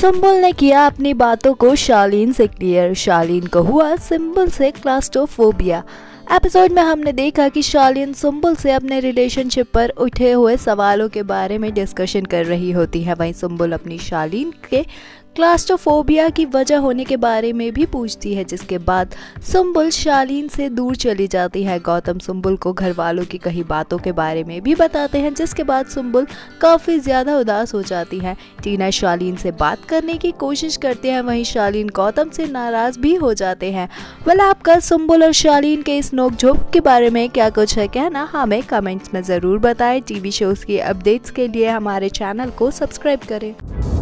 सुम्बुल ने किया अपनी बातों को शालीन से क्लियर शालीन को हुआ सिंबल से क्लास्टोफोबिया एपिसोड में हमने देखा कि शालीन सुम्बुल से अपने रिलेशनशिप पर उठे हुए सवालों के बारे में डिस्कशन कर रही होती है। वहीं सुम्बुल अपनी शालीन के क्लास्टोफोबिया की वजह होने के बारे में भी पूछती है, जिसके बाद सुम्बुल शालीन से दूर चली जाती है। गौतम सुम्बुल को घर वालों की कही बातों के बारे में भी बताते हैं, जिसके बाद सुम्बुल काफ़ी ज़्यादा उदास हो जाती है। टीना शालीन से बात करने की कोशिश करते हैं, वहीं शालीन गौतम से नाराज़ भी हो जाते हैं। वाला, आपका सुम्बुल और शालीन के इस नोकझोंक के बारे में क्या कुछ है कहना, हमें कमेंट्स में ज़रूर बताएँ। टीवी शोज़ की अपडेट्स के लिए हमारे चैनल को सब्सक्राइब करें।